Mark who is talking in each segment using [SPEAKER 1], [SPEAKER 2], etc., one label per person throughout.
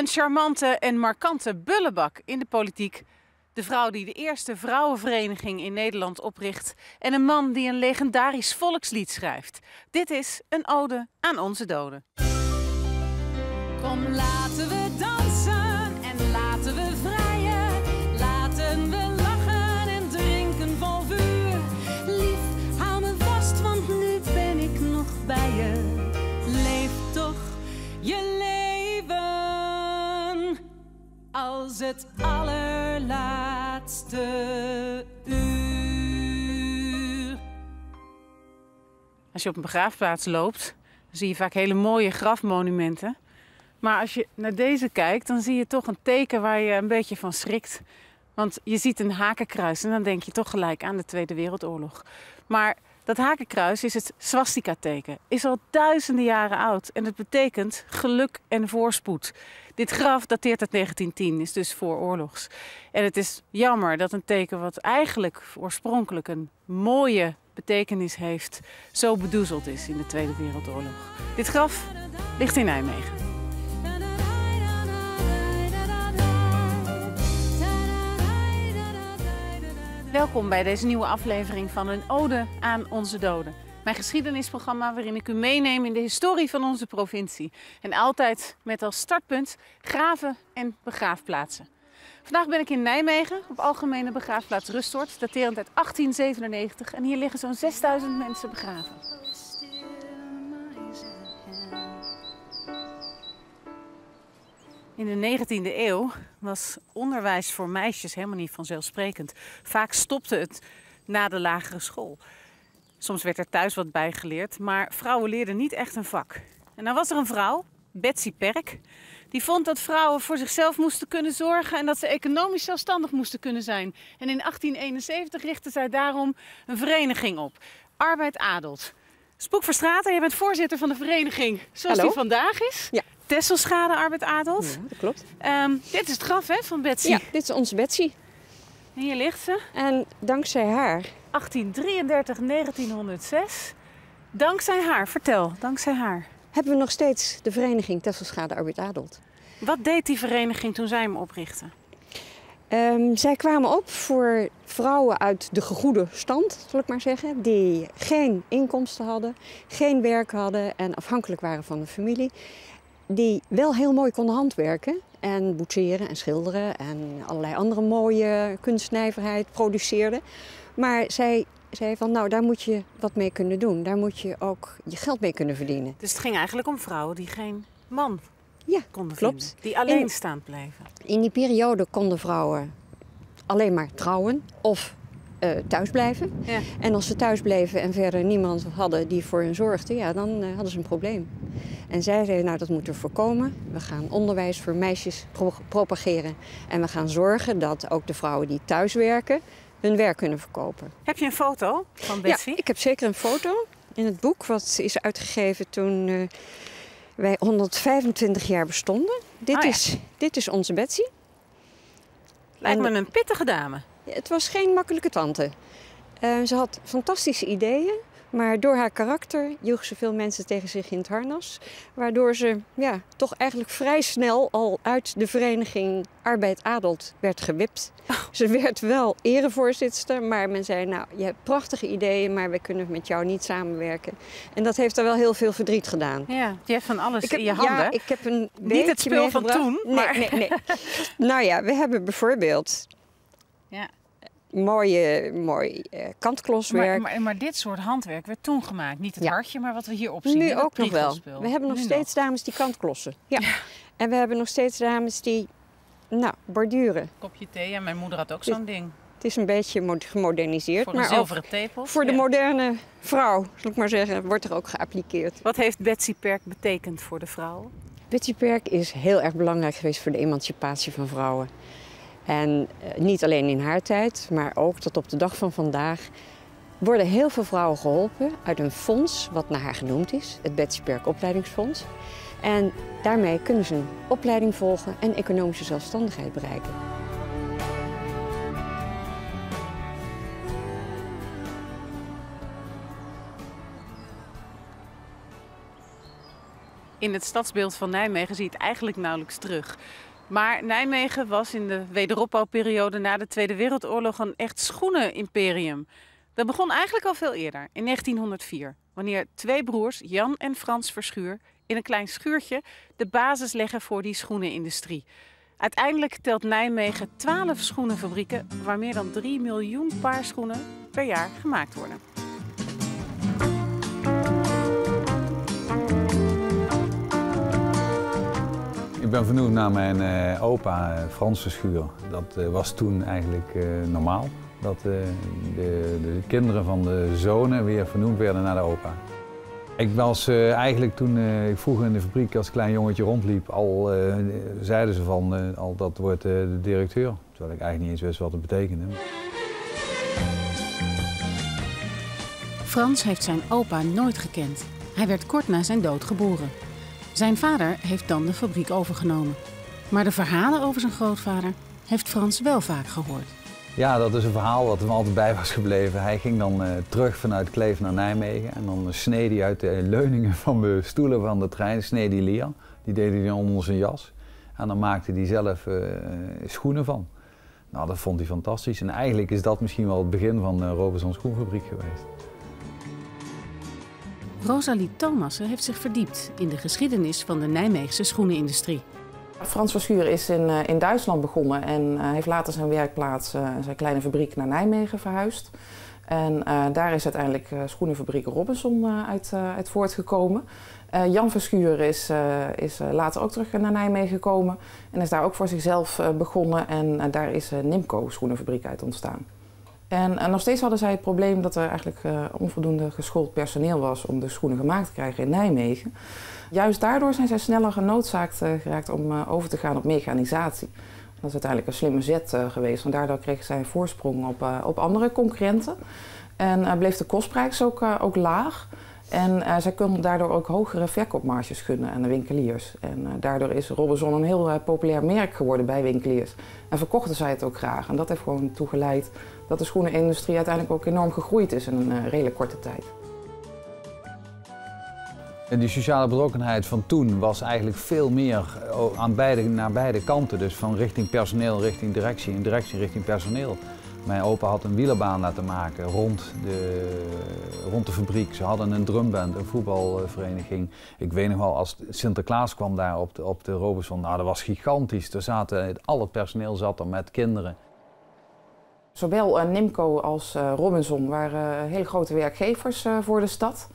[SPEAKER 1] Een charmante en markante bullebak in de politiek. De vrouw die de eerste vrouwenvereniging in Nederland opricht. En een man die een legendarisch volkslied schrijft. Dit is een ode aan onze doden.
[SPEAKER 2] Kom laten we het allerlaatste uur.
[SPEAKER 1] Als je op een begraafplaats loopt, dan zie je vaak hele mooie grafmonumenten. Maar als je naar deze kijkt, dan zie je toch een teken waar je een beetje van schrikt. Want je ziet een hakenkruis en dan denk je toch gelijk aan de Tweede Wereldoorlog. Maar dat hakenkruis is het swastika-teken. Is al duizenden jaren oud en het betekent geluk en voorspoed. Dit graf dateert uit 1910, is dus vooroorlogs. En het is jammer dat een teken wat eigenlijk oorspronkelijk een mooie betekenis heeft, zo bedoezeld is in de Tweede Wereldoorlog. Dit graf ligt in Nijmegen. Welkom bij deze nieuwe aflevering van een ode aan onze doden. Mijn geschiedenisprogramma waarin ik u meeneem in de historie van onze provincie. En altijd met als startpunt graven en begraafplaatsen. Vandaag ben ik in Nijmegen op Algemene Begraafplaats Rustort, daterend uit 1897. En hier liggen zo'n 6000 mensen begraven. In de 19e eeuw was onderwijs voor meisjes helemaal niet vanzelfsprekend. Vaak stopte het na de lagere school. Soms werd er thuis wat bijgeleerd, maar vrouwen leerden niet echt een vak. En dan was er een vrouw, Betsy Perk, die vond dat vrouwen voor zichzelf moesten kunnen zorgen en dat ze economisch zelfstandig moesten kunnen zijn. En in 1871 richtte zij daarom een vereniging op, Arbeid Adelt. Spoek Verstraten, jij bent voorzitter van de vereniging zoals
[SPEAKER 3] Hallo.
[SPEAKER 1] die vandaag is.
[SPEAKER 3] Ja.
[SPEAKER 1] Tesselschade Arbeid.
[SPEAKER 3] Ja, dat klopt.
[SPEAKER 1] Ehm, dit is het graf hè, van Betsy.
[SPEAKER 3] Ja, dit is onze Betsy.
[SPEAKER 1] En hier ligt ze.
[SPEAKER 3] En dankzij haar,
[SPEAKER 1] 1833, 1906. Dankzij haar, vertel, dankzij haar.
[SPEAKER 3] hebben we nog steeds de vereniging Tesselschade Arbeid Adelt.
[SPEAKER 1] Wat deed die vereniging toen zij hem oprichtte?
[SPEAKER 3] Ehm, zij kwamen op voor vrouwen uit de gegoede stand, zal ik maar zeggen, die geen inkomsten hadden, geen werk hadden en afhankelijk waren van de familie. Die wel heel mooi konden handwerken en boetseren en schilderen en allerlei andere mooie kunstnijverheid produceerden. Maar zij zei van, nou daar moet je wat mee kunnen doen. Daar moet je ook je geld mee kunnen verdienen.
[SPEAKER 1] Dus het ging eigenlijk om vrouwen die geen man
[SPEAKER 3] Ja,
[SPEAKER 1] konden
[SPEAKER 3] klopt.
[SPEAKER 1] vinden. Die alleenstaand bleven.
[SPEAKER 3] In die periode konden vrouwen alleen maar trouwen of eh, thuis blijven.
[SPEAKER 1] Ja.
[SPEAKER 3] En als ze thuis bleven en verder niemand hadden die voor hen zorgde, ja, dan eh, hadden ze een probleem. En zij zeiden, nou dat moeten we voorkomen. We gaan onderwijs voor meisjes pro- propageren. En we gaan zorgen dat ook de vrouwen die thuis werken hun werk kunnen verkopen.
[SPEAKER 1] Heb je een foto van Betsy?
[SPEAKER 3] Ja, ik heb zeker een foto in het boek wat is uitgegeven toen eh, wij 125 jaar bestonden. Dit,
[SPEAKER 1] Oh ja.
[SPEAKER 3] is, dit is onze Betsy.
[SPEAKER 1] Lijkt
[SPEAKER 3] en-
[SPEAKER 1] me een pittige dame.
[SPEAKER 3] Het was geen makkelijke tante. Eh, ze had fantastische ideeën, maar door haar karakter joeg ze veel mensen tegen zich in het harnas. Waardoor ze ja, toch eigenlijk vrij snel al uit de vereniging Arbeid Adelt werd gewipt. Ze werd wel erevoorzitter, maar men zei: Nou, je hebt prachtige ideeën, maar we kunnen met jou niet samenwerken. En dat heeft er wel heel veel verdriet gedaan.
[SPEAKER 1] Ja, je hebt van alles
[SPEAKER 3] heb,
[SPEAKER 1] in je handen.
[SPEAKER 3] Ja, ik heb een
[SPEAKER 1] Niet het
[SPEAKER 3] beetje
[SPEAKER 1] spul van toen,
[SPEAKER 3] Nee,
[SPEAKER 1] maar-
[SPEAKER 3] nee, nee. nou ja, we hebben bijvoorbeeld
[SPEAKER 1] Ja.
[SPEAKER 3] Mooie, mooi eh, kantkloswerk.
[SPEAKER 1] Maar, maar, maar dit soort handwerk werd toen gemaakt. Niet het
[SPEAKER 3] Ja.
[SPEAKER 1] hartje, maar wat we hier op zien.
[SPEAKER 3] nu
[SPEAKER 1] hè,
[SPEAKER 3] ook nog wel. We hebben nog
[SPEAKER 1] Nu
[SPEAKER 3] steeds dames die kantklossen. Ja. En we hebben nog steeds dames die, nou, borduren.
[SPEAKER 1] Kopje thee. Ja, mijn moeder had ook zo'n ding.
[SPEAKER 3] Het is een beetje mo- gemoderniseerd,
[SPEAKER 1] Voor een
[SPEAKER 3] maar
[SPEAKER 1] zilveren tepel.
[SPEAKER 3] voor de moderne vrouw, zal ik maar zeggen, wordt er ook geappliqueerd.
[SPEAKER 1] Wat heeft Betsy Perk betekend voor de vrouwen?
[SPEAKER 3] Betsy Perk is heel erg belangrijk geweest voor de emancipatie van vrouwen. En eh, niet alleen in haar tijd, maar ook tot op de dag van vandaag worden heel veel vrouwen geholpen uit een fonds wat naar haar genoemd is, het Betsy Perk Opleidingsfonds. En daarmee kunnen ze een opleiding volgen en economische zelfstandigheid bereiken.
[SPEAKER 1] In het stadsbeeld van Nijmegen zie je het eigenlijk nauwelijks terug. Maar Nijmegen was in de wederopbouwperiode na de Tweede Wereldoorlog een echt schoenenimperium. Dat begon eigenlijk al veel eerder, in 1904, wanneer twee broers, Jan en Frans Verschuur, in een klein schuurtje de basis leggen voor die schoenenindustrie. Uiteindelijk telt Nijmegen 12 schoenenfabrieken waar meer dan 3 miljoen paar schoenen per jaar gemaakt worden.
[SPEAKER 4] Ik ben vernoemd naar mijn eh, opa eh, Frans Verschuur. Dat eh, was toen eigenlijk normaal. Dat de, de kinderen van de zonen weer vernoemd werden naar de opa. Ik was eigenlijk toen ik vroeger in de fabriek als klein jongetje rondliep, al zeiden ze van al dat wordt de directeur. Terwijl ik eigenlijk niet eens wist wat het betekende.
[SPEAKER 1] Frans heeft zijn opa nooit gekend. Hij werd kort na zijn dood geboren. Zijn vader heeft dan de fabriek overgenomen. Maar de verhalen over zijn grootvader heeft Frans wel vaak gehoord.
[SPEAKER 4] Ja, dat is een verhaal wat hem altijd bij was gebleven. Hij ging dan eh, terug vanuit Kleef naar Nijmegen en dan sneed hij uit de leuningen van de stoelen van de trein, sneed hij leer. Die deed hij dan onder zijn jas. En dan maakte hij zelf eh, schoenen van. Nou, dat vond hij fantastisch. En eigenlijk is dat misschien wel het begin van de Robinson Schoenfabriek geweest.
[SPEAKER 1] Rosalie Thomassen heeft zich verdiept in de geschiedenis van de Nijmeegse schoenenindustrie.
[SPEAKER 5] Frans Verschuur is in, eh, in Duitsland begonnen en eh, heeft later zijn werkplaats, eh, zijn kleine fabriek, naar Nijmegen verhuisd. En daar is uiteindelijk schoenenfabriek Robinson uit, uit voortgekomen. Jan Verschuur is, is later ook terug naar Nijmegen gekomen en is daar ook voor zichzelf begonnen. En daar is Nimco schoenenfabriek uit ontstaan. En eh, nog steeds hadden zij het probleem dat er eigenlijk eh, onvoldoende geschoold personeel was om de schoenen gemaakt te krijgen in Nijmegen. Juist daardoor zijn zij sneller genoodzaakt eh, geraakt om eh, over te gaan op mechanisatie. Dat is uiteindelijk een slimme zet geweest, want daardoor kregen zij een voorsprong op, op andere concurrenten. En bleef de kostprijs ook, ook laag. En zij konden daardoor ook hogere verkoopmarges gunnen aan de winkeliers. En daardoor is Robinson een heel populair merk geworden bij winkeliers. En verkochten zij het ook graag. En dat heeft gewoon toegeleid dat de schoenenindustrie uiteindelijk ook enorm gegroeid is in een eh, redelijk korte tijd.
[SPEAKER 4] En die sociale betrokkenheid van toen was eigenlijk veel meer eh, aan beide, naar beide kanten. Dus van richting personeel, richting directie en directie richting personeel. Mijn opa had een wielerbaan laten maken rond de, rond de fabriek. Ze hadden een drumband, een voetbalvereniging. Ik weet nog wel, als Sinterklaas kwam daar op de, op de Robinson, nou dat was gigantisch. Er zaten, al het personeel zat er met kinderen.
[SPEAKER 5] Zowel eh, Nimco als eh, Robinson waren hele grote werkgevers eh, voor de stad.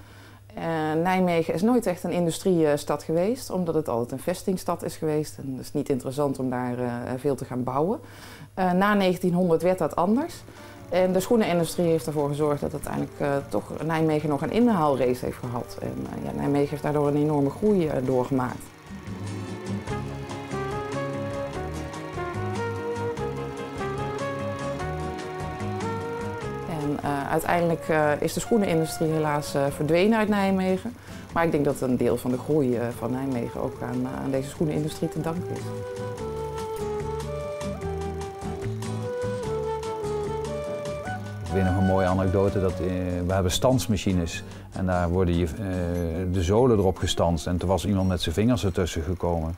[SPEAKER 5] Eh, Nijmegen is nooit echt een industriestad geweest, omdat het altijd een vestingstad is geweest. En het is niet interessant om daar eh, veel te gaan bouwen. Eh, na 1900 werd dat anders. En de schoenenindustrie heeft ervoor gezorgd dat uiteindelijk eh, toch Nijmegen nog een inhaalrace heeft gehad. En eh, ja, Nijmegen heeft daardoor een enorme groei eh, doorgemaakt. Eh, uiteindelijk eh, is de schoenenindustrie helaas eh, verdwenen uit Nijmegen. Maar ik denk dat een deel van de groei van Nijmegen ook aan, deze schoenenindustrie te danken is.
[SPEAKER 4] Ik weet nog een mooie anekdote, dat, we hebben stansmachines en daar worden je, de zolen erop gestanst. En toen was iemand met zijn vingers ertussen gekomen.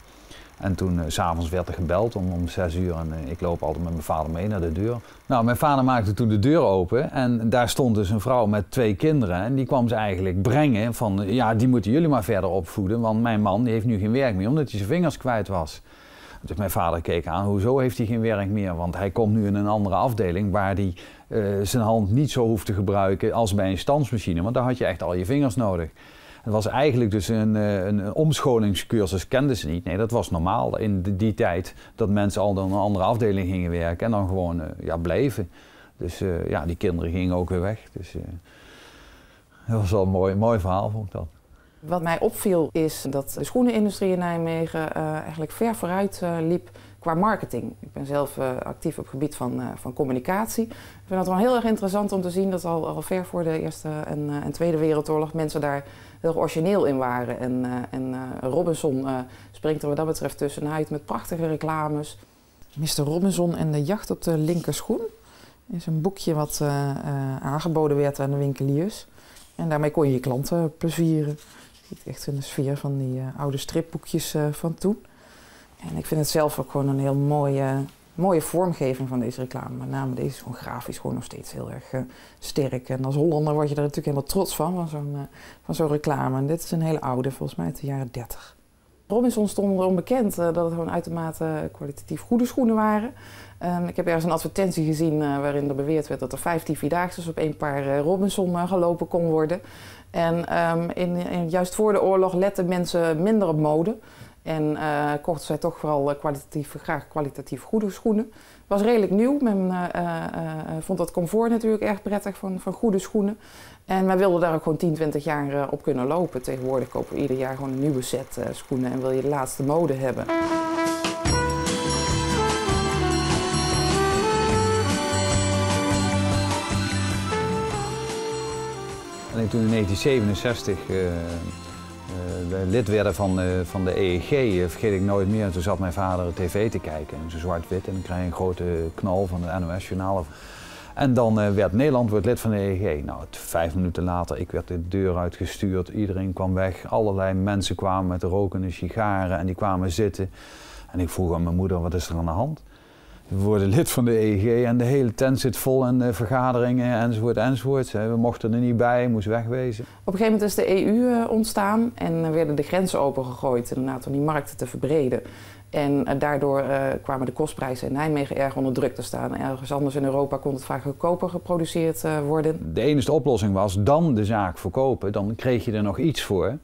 [SPEAKER 4] En toen, s s'avonds werd er gebeld om, om zes uur en eh, ik loop altijd met mijn vader mee naar de deur. Nou, mijn vader maakte toen de deur open en daar stond dus een vrouw met twee kinderen. En die kwam ze eigenlijk brengen van, ja, die moeten jullie maar verder opvoeden, want mijn man die heeft nu geen werk meer omdat hij zijn vingers kwijt was. Dus mijn vader keek aan, hoezo heeft hij geen werk meer? Want hij komt nu in een andere afdeling waar hij eh, zijn hand niet zo hoeft te gebruiken als bij een stansmachine. Want daar had je echt al je vingers nodig. Het was eigenlijk dus een, eh, een, een omscholingscursus, kenden ze niet. Nee, dat was normaal in die, tijd dat mensen al in een andere afdeling gingen werken en dan gewoon eh, ja, bleven. Dus eh, ja, die kinderen gingen ook weer weg. Dus dat was wel een mooi, mooi verhaal, vond ik dat.
[SPEAKER 5] Wat mij opviel is dat de schoenenindustrie in Nijmegen eigenlijk ver vooruit liep qua marketing. Ik ben zelf eh, actief op het gebied van, eh, van communicatie. Ik vind het wel heel erg interessant om te zien dat al, al ver voor de Eerste en, eh, en Tweede Wereldoorlog mensen daar heel origineel in waren. En, en Robinson springt er wat dat betreft tussenuit met prachtige reclames. Mr. Robinson en de jacht op de linkerschoen is een boekje wat aangeboden werd aan de winkeliers. En daarmee kon je je klanten plezieren. echt in de sfeer van die oude stripboekjes van toen. En ik vind het zelf ook gewoon een heel mooie, mooie vormgeving van deze reclame. Met name deze is gewoon grafisch gewoon nog steeds heel erg eh, sterk. En als Hollander word je er natuurlijk helemaal trots van, van zo'n eh, van zo'n reclame. En dit is een hele oude, volgens mij uit de jaren 30. Robinson stond erom bekend eh, dat het gewoon uitermate kwalitatief goede schoenen waren. Ik heb ergens een advertentie gezien waarin er beweerd werd dat er 15 vierdaagse op één paar Robinson gelopen kon worden. En ehm, in- juist voor de oorlog letten mensen minder op mode. En eh, kochten zij toch vooral eh, kwalitatief, graag kwalitatief goede schoenen. was redelijk nieuw. Men eh, vond dat comfort natuurlijk erg prettig van, van goede schoenen. En wij wilden daar ook gewoon 10, 20 jaar op kunnen lopen. Tegenwoordig kopen we ieder jaar gewoon een nieuwe set schoenen en wil je de laatste mode hebben.
[SPEAKER 4] En ik toen in 1967 eh, eh, we lid werden van, eh, van de EEG, eh, vergeet ik nooit meer. Toen zat mijn vader tv te kijken, en zo zwart-wit. En dan krijg je een grote knal van het NOS-journaal. En dan eh, werd Nederland wordt lid van de EEG. Nou, vijf minuten later, ik werd de deur uitgestuurd. Iedereen kwam weg. Allerlei mensen kwamen met rokende sigaren en die kwamen zitten. En ik vroeg aan mijn moeder, wat is er aan de hand? We worden lid van de EEG en de hele tent zit vol en eh, vergaderingen enzovoort enzovoort. We mochten er niet bij, moesten wegwezen.
[SPEAKER 5] Op een gegeven moment is de EU eh, ontstaan en er werden de grenzen opengegooid inderdaad om die markten te verbreden. En eh, daardoor kwamen de kostprijzen in Nijmegen erg onder druk te staan. Ergens anders in Europa kon het vaak goedkoper geproduceerd worden.
[SPEAKER 4] De enige oplossing was dan de zaak verkopen, dan kreeg je er nog iets voor.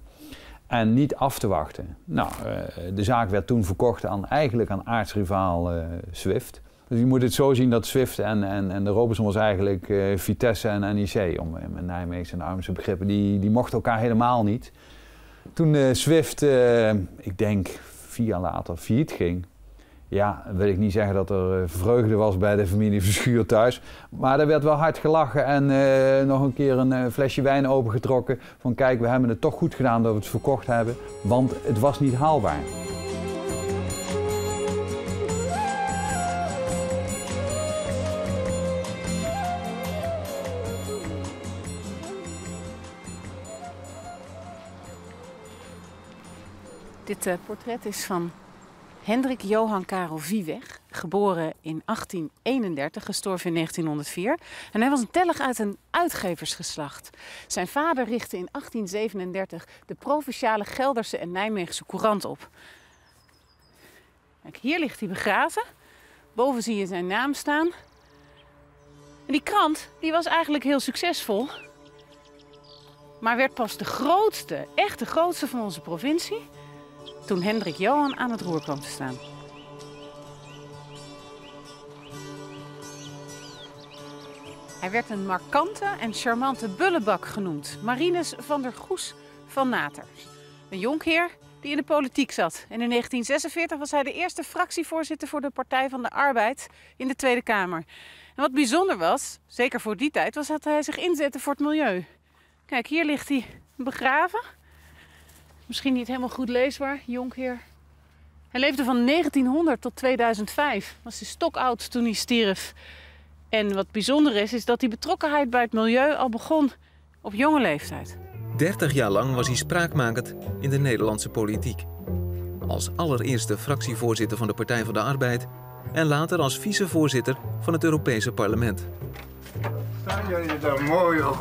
[SPEAKER 4] En niet af te wachten. Nou, eh, de zaak werd toen verkocht aan, eigenlijk aan aartsrivaal eh, Swift. Dus je moet het zo zien dat Swift en, en, en de Robinson was eigenlijk eh, Vitesse en NEC, om eh, met Nijmeegse en Armse begrippen, die, die mochten elkaar helemaal niet. Toen eh, Swift, eh, ik denk vier jaar later, failliet ging, ja, wil ik niet zeggen dat er eh, vreugde was bij de familie Verschuur thuis. Maar er werd wel hard gelachen en eh, nog een keer een eh, flesje wijn opengetrokken. Van kijk, we hebben het toch goed gedaan dat we het verkocht hebben. Want het was niet haalbaar.
[SPEAKER 1] Dit portret is van Hendrik Johan Karel Vieweg, geboren in 1831, gestorven in 1904. En hij was een tellig uit een uitgeversgeslacht. Zijn vader richtte in 1837 de provinciale Gelderse en Nijmeegse Courant op. Kijk, hier ligt hij begraven. Boven zie je zijn naam staan. En die krant die was eigenlijk heel succesvol. Maar werd pas de grootste, echt de grootste van onze provincie toen Hendrik Johan aan het roer kwam te staan. Hij werd een markante en charmante bullebak genoemd, Marinus van der Goes van Naters. Een jonkheer die in de politiek zat. En in 1946 was hij de eerste fractievoorzitter voor de Partij van de Arbeid in de Tweede Kamer. En wat bijzonder was, zeker voor die tijd, was dat hij zich inzette voor het milieu. Kijk, hier ligt hij begraven. Misschien niet helemaal goed leesbaar, jonkheer. Hij leefde van 1900 tot 2005. Was hij stokoud toen hij stierf. En wat bijzonder is, is dat die betrokkenheid bij het milieu al begon op jonge leeftijd.
[SPEAKER 6] 30 jaar lang was hij spraakmakend in de Nederlandse politiek. Als allereerste fractievoorzitter van de Partij van de Arbeid en later als vicevoorzitter van het Europese parlement.
[SPEAKER 7] Staan jullie daar mooi op?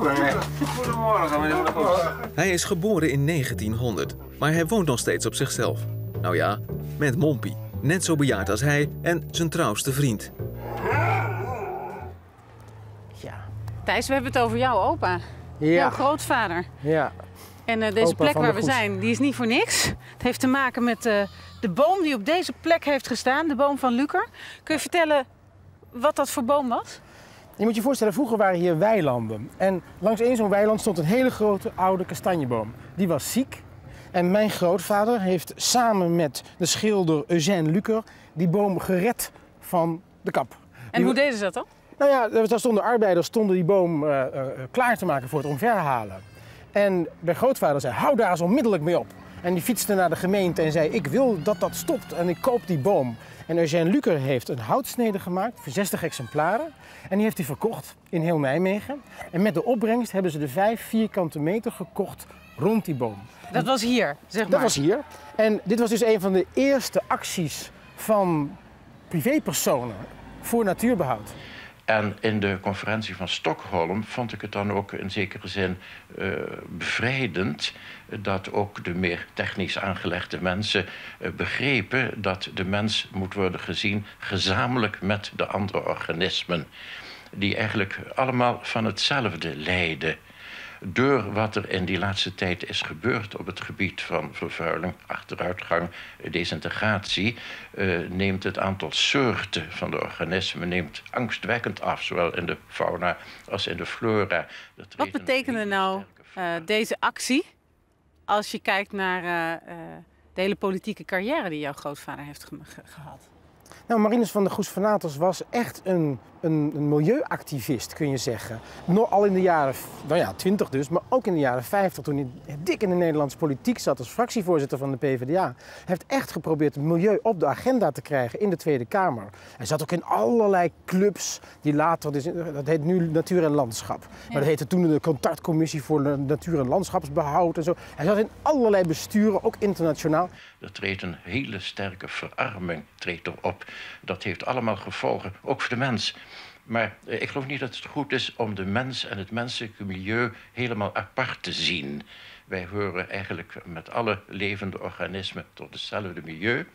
[SPEAKER 7] Goedemorgen, meneer de Vos.
[SPEAKER 6] Hij is geboren in 1900, maar hij woont nog steeds op zichzelf. Nou ja, met Mompie, net zo bejaard als hij en zijn trouwste vriend.
[SPEAKER 8] Ja.
[SPEAKER 1] Thijs, we hebben het over jouw opa. Jouw
[SPEAKER 8] Ja.
[SPEAKER 1] grootvader.
[SPEAKER 8] Ja.
[SPEAKER 1] En eh, deze
[SPEAKER 8] Opa
[SPEAKER 1] plek waar we zijn, die is niet voor niks. Het heeft te maken met eh, de boom die op deze plek heeft gestaan. De boom van Lucer. Kun je vertellen wat dat voor boom was?
[SPEAKER 8] Je moet je voorstellen, vroeger waren hier weilanden. En langs één zo'n weiland stond een hele grote oude kastanjeboom. Die was ziek. En mijn grootvader heeft samen met de schilder Eugène Lucer die boom gered van de kap.
[SPEAKER 1] En
[SPEAKER 8] Die-
[SPEAKER 1] hoe deden ze dat dan?
[SPEAKER 8] Nou ja, daar stonden arbeiders stonden die boom eh, eh, klaar te maken voor het omverhalen. En mijn grootvader zei, hou daar eens onmiddellijk mee op. En die fietste naar de gemeente en zei: Ik wil dat dat stopt en ik koop die boom. En Eugène Lucer heeft een houtsnede gemaakt voor 60 exemplaren. En die heeft hij verkocht in heel Nijmegen. En met de opbrengst hebben ze de vijf vierkante meter gekocht rond die boom.
[SPEAKER 1] Dat was hier, zeg maar.
[SPEAKER 8] Dat was hier. En dit was dus een van de eerste acties van privépersonen voor natuurbehoud.
[SPEAKER 9] En in de conferentie van Stockholm vond ik het dan ook in zekere zin uh, bevrijdend dat ook de meer technisch aangelegde mensen uh, begrepen dat de mens moet worden gezien gezamenlijk met de andere organismen, die eigenlijk allemaal van hetzelfde lijden door wat er in die laatste tijd is gebeurd op het gebied van vervuiling, achteruitgang, desintegratie, uh, neemt het aantal soorten van de organismen neemt angstwekkend af, zowel in de fauna als in de flora.
[SPEAKER 1] Wat betekende nou uh, deze actie als je kijkt naar uh, de hele politieke carrière die jouw grootvader heeft ge gehad?
[SPEAKER 8] Nou, Marinus van der Goes van Natos was echt een, een, een, milieuactivist, kun je zeggen. Nog al in de jaren, nou ja, 20 dus, maar ook in de jaren 50, toen hij dik in de Nederlandse politiek zat als fractievoorzitter van de PvdA. Heeft echt geprobeerd het milieu op de agenda te krijgen in de Tweede Kamer. Hij zat ook in allerlei clubs, die later, dat heet nu Natuur en Landschap. Maar dat heette toen de Contactcommissie voor Natuur en Landschapsbehoud en zo. Hij zat in allerlei besturen, ook internationaal.
[SPEAKER 9] Er treedt een hele sterke verarming treedt erop. Dat heeft allemaal gevolgen, ook voor de mens. Maar ik geloof niet dat het goed is om de mens en het menselijke milieu helemaal apart te zien. Wij horen eigenlijk met alle levende organismen tot hetzelfde milieu.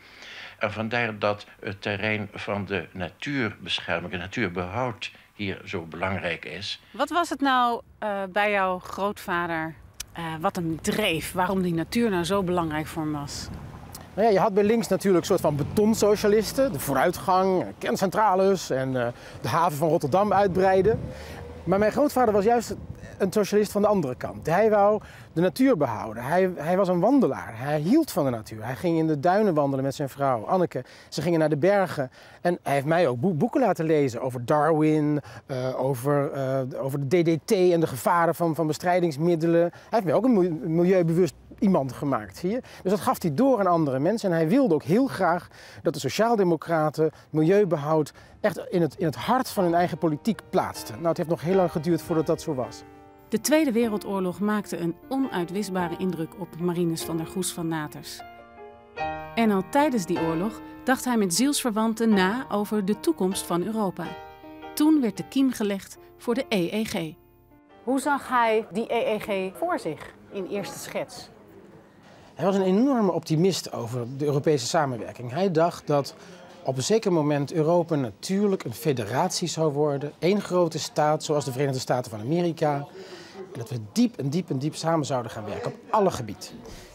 [SPEAKER 9] En vandaar dat het terrein van de natuurbescherming, en natuurbehoud, hier zo belangrijk is.
[SPEAKER 1] Wat was het nou uh, bij jouw grootvader uh, wat hem dreef? Waarom die natuur nou zo belangrijk voor hem was?
[SPEAKER 8] Nou ja, je had bij links natuurlijk een soort van betonsocialisten. De vooruitgang, kerncentrales en uh, de haven van Rotterdam uitbreiden. Maar mijn grootvader was juist een socialist van de andere kant. Hij wou de natuur behouden. Hij, hij was een wandelaar. Hij hield van de natuur. Hij ging in de duinen wandelen met zijn vrouw Anneke. Ze gingen naar de bergen. En hij heeft mij ook boeken laten lezen over Darwin, uh, over, uh, over de DDT en de gevaren van, van bestrijdingsmiddelen. Hij heeft mij ook een milieubewust iemand gemaakt, zie je? Dus dat gaf hij door aan andere mensen. En hij wilde ook heel graag dat de sociaaldemocraten milieubehoud echt in het, in het hart van hun eigen politiek plaatsten. Nou, het heeft nog heel lang geduurd voordat dat zo was.
[SPEAKER 1] De Tweede Wereldoorlog maakte een onuitwisbare indruk op Marinus van der Goes van Naters. En al tijdens die oorlog dacht hij met zielsverwanten na over de toekomst van Europa. Toen werd de kiem gelegd voor de EEG. Hoe zag hij die EEG voor zich in eerste schets?
[SPEAKER 8] Hij was een enorme optimist over de Europese samenwerking. Hij dacht dat op een zeker moment Europa natuurlijk een federatie zou worden. één grote staat, zoals de Verenigde Staten van Amerika. Dat we diep en diep en diep samen zouden gaan werken op alle gebieden.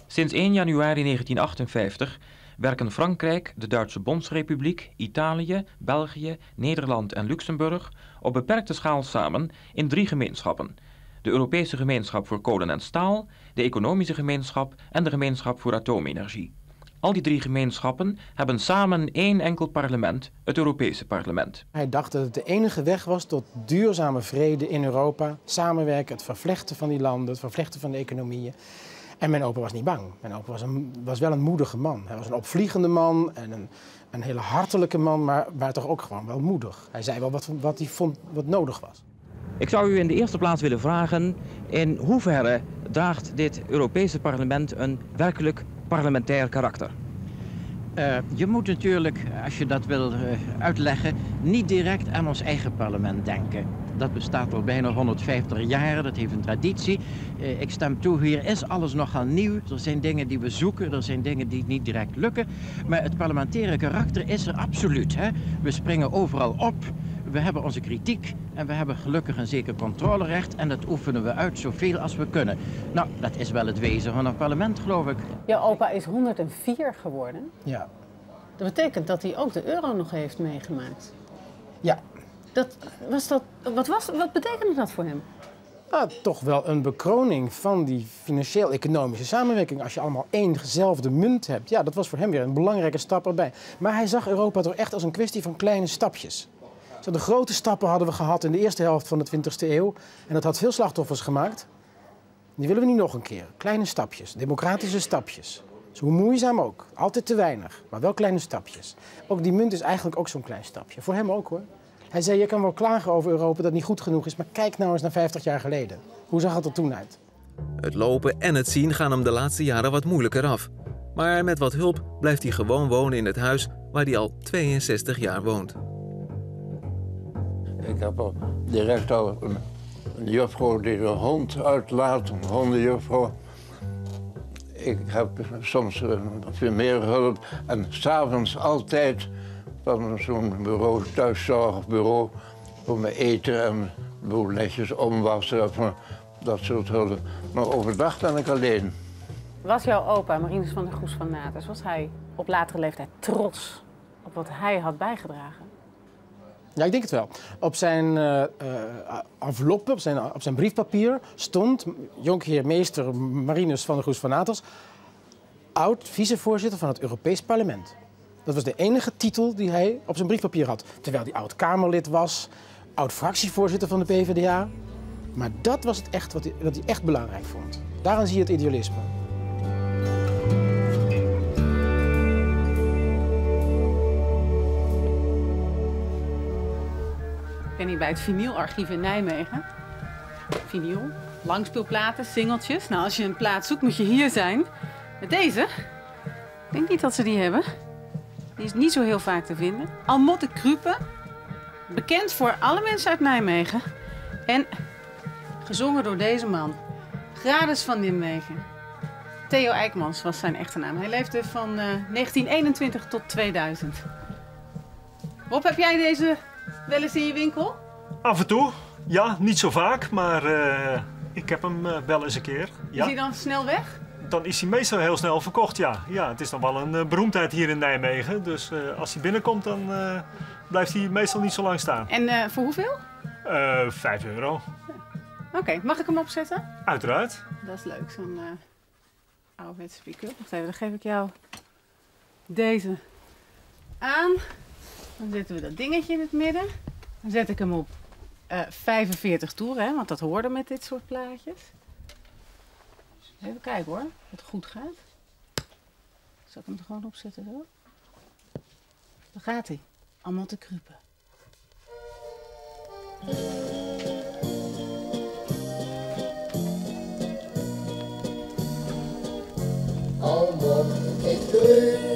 [SPEAKER 10] Sinds 1 januari 1958 werken Frankrijk, de Duitse Bondsrepubliek, Italië, België, Nederland en Luxemburg op beperkte schaal samen in drie gemeenschappen. De Europese Gemeenschap voor Kolen en Staal, de Economische Gemeenschap en de Gemeenschap voor Atoomenergie. Al die drie gemeenschappen hebben samen één enkel parlement, het Europese parlement.
[SPEAKER 8] Hij dacht dat het de enige weg was tot duurzame vrede in Europa. Samenwerken, het vervlechten van die landen, het vervlechten van de economieën. En mijn opa was niet bang. Mijn opa was, een, was wel een moedige man. Hij was een opvliegende man en een, een hele hartelijke man, maar, maar toch ook gewoon wel moedig. Hij zei wel wat, wat hij vond wat nodig was.
[SPEAKER 10] Ik zou u in de eerste plaats willen vragen in hoeverre draagt dit Europese parlement een werkelijk parlementair karakter?
[SPEAKER 11] Uh, je moet natuurlijk, als je dat wil uh, uitleggen, niet direct aan ons eigen parlement denken. Dat bestaat al bijna 150 jaar, dat heeft een traditie. Uh, ik stem toe, hier is alles nogal nieuw. Er zijn dingen die we zoeken, er zijn dingen die niet direct lukken. Maar het parlementaire karakter is er absoluut. Hè? We springen overal op we hebben onze kritiek en we hebben gelukkig een zeker controlerecht en dat oefenen we uit zoveel als we kunnen. Nou, dat is wel het wezen van een parlement, geloof ik.
[SPEAKER 1] Jouw opa is 104 geworden.
[SPEAKER 8] Ja.
[SPEAKER 1] Dat betekent dat hij ook de euro nog heeft meegemaakt.
[SPEAKER 8] Ja.
[SPEAKER 1] Dat, was dat, wat, was, wat betekende dat voor hem?
[SPEAKER 8] Ja, toch wel een bekroning van die financieel-economische samenwerking. Als je allemaal één dezelfde munt hebt. Ja, dat was voor hem weer een belangrijke stap erbij. Maar hij zag Europa toch echt als een kwestie van kleine stapjes. Zo, de grote stappen hadden we gehad in de eerste helft van de 20e eeuw. En dat had veel slachtoffers gemaakt. Die willen we niet nog een keer. Kleine stapjes, democratische stapjes. Dus hoe moeizaam ook. Altijd te weinig, maar wel kleine stapjes. Ook die munt is eigenlijk ook zo'n klein stapje. Voor hem ook hoor. Hij zei, je kan wel klagen over Europa dat niet goed genoeg is, maar kijk nou eens naar 50 jaar geleden. Hoe zag het er toen uit?
[SPEAKER 6] Het lopen en het zien gaan hem de laatste jaren wat moeilijker af. Maar met wat hulp blijft hij gewoon wonen in het huis waar hij al 62 jaar woont.
[SPEAKER 7] Ik heb al direct al een, juffrouw die de hond uitlaat, een hondenjuffrouw. Ik heb soms eh, veel meer hulp. En s'avonds altijd van zo'n bureau, thuiszorgbureau, voor me eten en boel netjes omwassen, eh, dat soort hulp. Maar overdag ben ik alleen.
[SPEAKER 1] Was jouw opa, Marinus van der Goes van Nates, was hij op latere leeftijd trots op wat hij had bijgedragen?
[SPEAKER 8] Ja, ik denk het wel. Op zijn eh, enveloppe, op zijn, op zijn briefpapier stond jonkheer meester Marinus van der Goes van Natas, oud vicevoorzitter van het Europees Parlement. Dat was de enige titel die hij op zijn briefpapier had. Terwijl hij oud Kamerlid was, oud fractievoorzitter van de PvdA. Maar dat was het echt wat hij, wat hij echt belangrijk vond. Daaraan zie je het idealisme.
[SPEAKER 1] Ik ben hier bij het vinylarchief in Nijmegen. Vinyl, langspeelplaten, singeltjes. Nou, als je een plaat zoekt, moet je hier zijn. Met deze. Ik denk niet dat ze die hebben. Die is niet zo heel vaak te vinden. Almotte Krupe. Bekend voor alle mensen uit Nijmegen. En gezongen door deze man. Grades van Nijmegen. Theo Eikmans was zijn echte naam. Hij leefde van eh, 1921 tot 2000. Rob, heb jij deze wel eens in je winkel?
[SPEAKER 12] Af en toe. Ja, niet zo vaak, maar eh, ik heb hem eh, wel eens een keer.
[SPEAKER 1] Is
[SPEAKER 12] Ja.
[SPEAKER 1] hij dan snel weg?
[SPEAKER 12] Dan is hij meestal heel snel verkocht, ja. Ja, het is dan wel een eh, beroemdheid hier in Nijmegen. Dus als hij binnenkomt, dan blijft hij meestal niet zo lang staan.
[SPEAKER 1] En voor hoeveel?
[SPEAKER 12] 5 euro,
[SPEAKER 1] Oké, mag ik hem opzetten?
[SPEAKER 12] uiteraard.
[SPEAKER 1] Dat is leuk, zo'n uh, ouderwetse pick-up. Wacht even, dan geef ik jou deze aan. Dan zetten we dat dingetje in het midden. Dan zet ik hem op eh 45 toeren, hè, want dat hoorde met dit soort plaatjes. Even kijken hoor, of het goed gaat. Zal ik hem er gewoon opzetten zo? Daar gaat hij. Allemaal te krupen.
[SPEAKER 13] Al mocht ik kruipen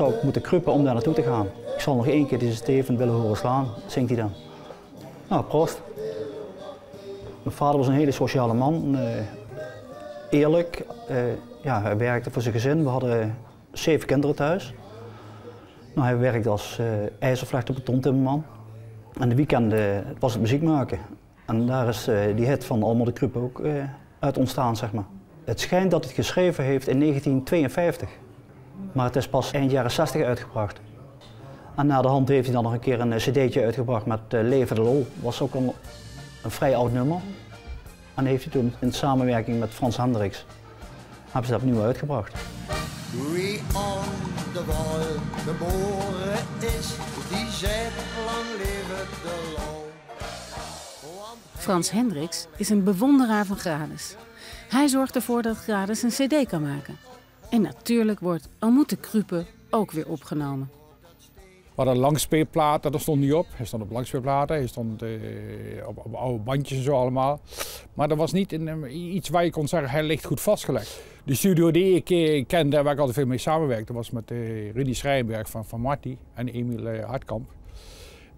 [SPEAKER 14] zou moeten kruppen om daar naartoe te gaan. Ik zal nog één keer deze Steven willen horen slaan, zingt hij dan. Nou, proost. Mijn vader was een hele sociale man, eh, eerlijk. eh, ja, hij werkte voor zijn gezin. We hadden zeven kinderen thuis. Nou, hij werkte als eh ijzervlechter, betontimmerman. En de weekenden was het muziek maken. En daar is die hit van Almo de Krupp ook uit ontstaan, zeg maar. Het schijnt dat het geschreven heeft in 1952. Maar het is pas eind jaren 60 uitgebracht. En na de hand heeft hij dan nog een keer een eh, cd'tje uitgebracht met Leven de Lol. Was ook een, een vrij oud nummer. En heeft hij toen in samenwerking met Frans Hendricks hebben ze dat opnieuw uitgebracht.
[SPEAKER 13] Wie aan de wal geboren is, die zegt lang leven de lol.
[SPEAKER 1] Frans Hendricks is een bewonderaar van Grades. Hij zorgt ervoor dat Grades een cd kan maken. En natuurlijk wordt Al moet de Krupe ook weer opgenomen.
[SPEAKER 15] We hadden langspeelplaten, daar stond niet op. Hij stond op langspeelplaten, hij stond eh, op, op oude bandjes en zo allemaal. Maar dat was niet eh, iets waar je kon zeggen, hij ligt goed vastgelegd. De studio die ik eh, kende, waar ik altijd veel mee samenwerkte, was met Rudy Schrijnberg van, van Marty en Emiel Hartkamp.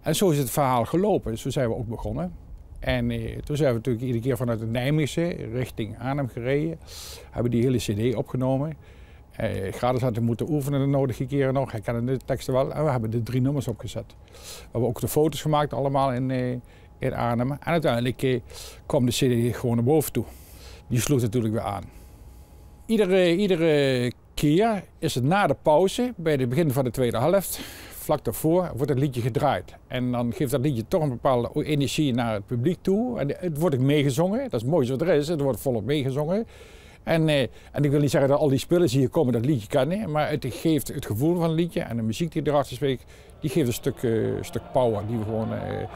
[SPEAKER 15] En zo is het verhaal gelopen, zo zijn we ook begonnen. En toen zijn we natuurlijk iedere keer vanuit het Nijmeegse richting Arnhem gereden. Hebben die hele cd opgenomen. Eh, Grades had moeten oefenen de nodige keren nog. Hij kende de teksten wel. En we hebben de drie nummers opgezet. We hebben ook de foto's gemaakt allemaal in, eh, in Arnhem. En uiteindelijk eh, kwam de cd gewoon naar boven toe. Die sloeg natuurlijk weer aan. Iedere, iedere keer is het na de pauze, bij het begin van de tweede helft, vlak daarvoor, wordt het liedje gedraaid. En dan geeft dat liedje toch een bepaalde energie naar het publiek toe. En het wordt ook meegezongen. Dat is het mooiste wat er is. Het wordt volop meegezongen. En, eh, en ik wil niet zeggen dat al die spullen die hier komen dat liedje kennen, maar het geeft het gevoel van het liedje en de muziek die erachter spreekt, die geeft een stuk, eh, stuk power die we gewoon eh,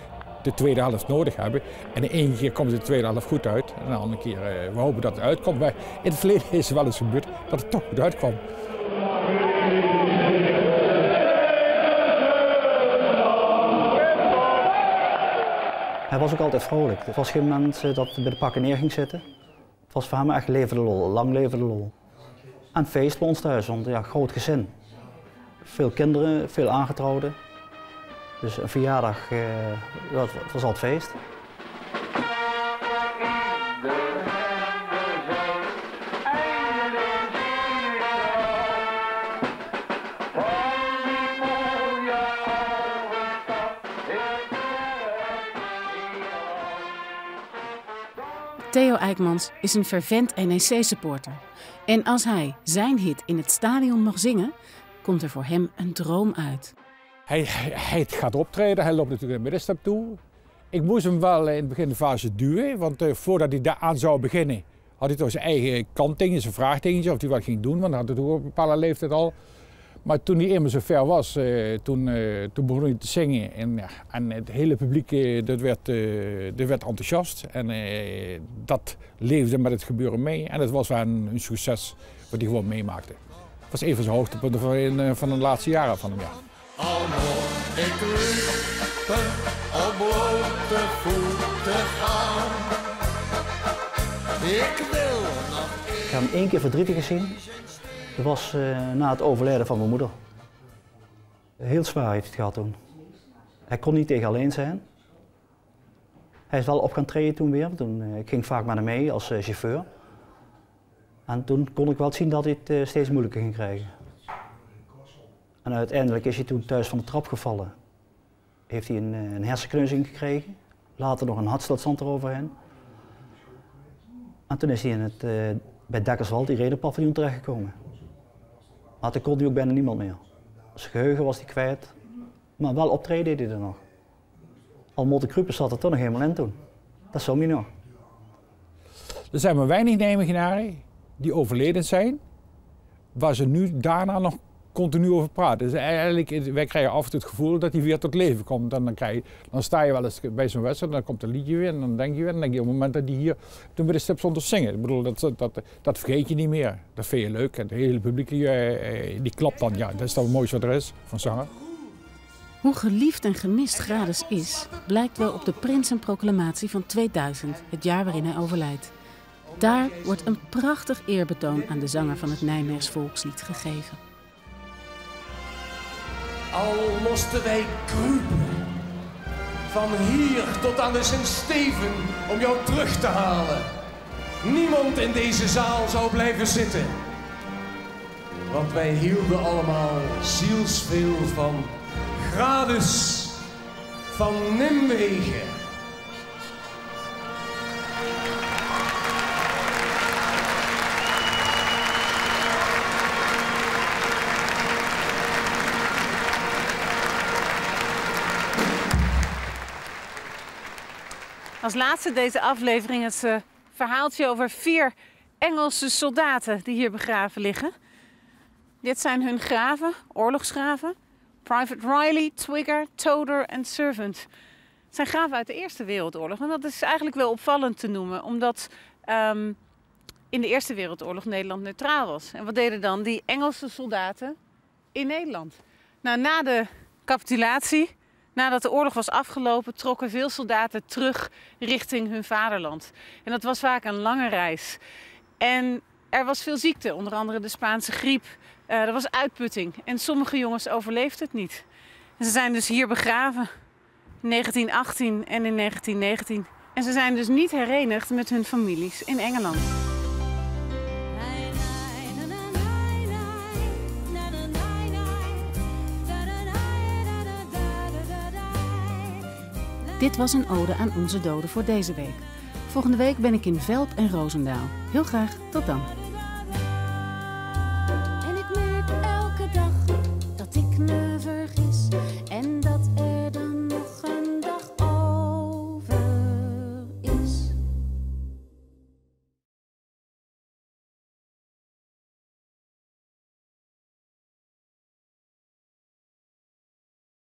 [SPEAKER 15] de tweede helft nodig hebben. En de ene keer komt de tweede helft goed uit en de andere keer, eh, we hopen dat het uitkomt. Maar in het verleden is het wel eens gebeurd dat het toch goed uitkwam.
[SPEAKER 14] Hij was ook altijd vrolijk. Er was geen moment dat bij de pakken neer ging zitten. Was voor hem echt leven de lol, lang leven de lol. En feest bij ons thuis, want ja, groot gezin. Veel kinderen, veel aangetrouwden. Dus een verjaardag, eh, ja, het het was altijd feest.
[SPEAKER 1] Theo Eikmans is een fervent NEC-supporter. En als hij zijn hit in het stadion mag zingen, komt er voor hem een droom uit.
[SPEAKER 15] Hij, hij, gaat optreden, hij loopt natuurlijk naar de middenstap toe. Ik moest hem wel in de beginfase duwen, want eh, voordat hij daar aan zou beginnen, had hij toch zijn eigen kantingen, zijn vraagtekentje of hij wat ging doen, want hij had het ook op een bepaalde leeftijd al. Maar toen hij eenmaal zo ver was, eh, toen, eh, toen begon hij te zingen. En, ja, en het hele publiek eh, dat werd, eh, dat werd enthousiast. En eh, dat leefde met het gebeuren mee. En het was wel een, een succes wat hij gewoon meemaakte. Het was een van zijn hoogtepunten van, eh, van de laatste jaren van hem. Ja.
[SPEAKER 13] Ik roepen op blote voeten gaan. Ik wil nog
[SPEAKER 14] Ik heb hem één keer verdrietig gezien. Dat was eh, na het overlijden van mijn moeder. Heel zwaar heeft het gehad toen. Hij kon niet tegen alleen zijn. Hij is wel op gaan treden toen weer. Toen, eh, ik ging vaak met hem mee als eh, chauffeur. En toen kon ik wel zien dat hij het steeds moeilijker ging krijgen. En uiteindelijk is hij toen thuis van de trap gevallen. Heeft hij een, een hersenkneuzing gekregen. Later nog een hartstilstand eroverheen. En toen is hij in het, bij Dekkerswald, die redenpaviljoen, terechtgekomen. Maar toen kon hij ook bijna niemand meer. Zijn geheugen was hij kwijt. Maar wel optreden deed hij er nog. Al Krupen zat er toch nog helemaal in toen. Dat zou hij nog.
[SPEAKER 15] Er zijn maar weinig Nijmegenaren die overleden zijn, waar ze nu daarna nog continu over praten. Dus eigenlijk, wij krijgen af en toe het gevoel dat hij weer tot leven komt. En dan, krijg je, dan sta je wel eens bij zo'n wedstrijd, dan komt een liedje weer en dan denk je weer, en je op het moment dat hij hier toen bij de stip stond te zingen. Ik bedoel, dat, dat, dat vergeet je niet meer. Dat vind je leuk. En het hele publiek die, eh, eh, die klapt dan. Ja, dat is dan het mooiste wat er is van zanger.
[SPEAKER 1] Hoe geliefd en gemist Grades is, blijkt wel op de Prinsenproclamatie van 2000, het jaar waarin hij overlijdt. Daar wordt een prachtig eerbetoon aan de zanger van het Nijmeegs volkslied gegeven.
[SPEAKER 16] Al moesten wij kruipen. Van hier tot aan de Sint-Steven om jou terug te halen. Niemand in deze zaal zou blijven zitten. Want wij hielden allemaal zielsveel van Grades van Nimwegen.
[SPEAKER 1] Als laatste deze aflevering het eh, verhaaltje over vier Engelse soldaten die hier begraven liggen. Dit zijn hun graven, oorlogsgraven. Private Riley, Twigger, Toder en Servant. Het zijn graven uit de Eerste Wereldoorlog. En dat is eigenlijk wel opvallend te noemen, omdat ehm, in de Eerste Wereldoorlog Nederland neutraal was. En wat deden dan die Engelse soldaten in Nederland? Nou, na de capitulatie, nadat de oorlog was afgelopen, trokken veel soldaten terug richting hun vaderland. En dat was vaak een lange reis. En er was veel ziekte, onder andere de Spaanse griep. Eh, er was uitputting. En sommige jongens overleefden het niet. En ze zijn dus hier begraven. In 1918 en in 1919. En ze zijn dus niet herenigd met hun families in Engeland. Dit was een ode aan onze doden voor deze week. Volgende week ben ik in Velp en Roosendaal. Heel graag, tot dan.